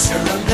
Master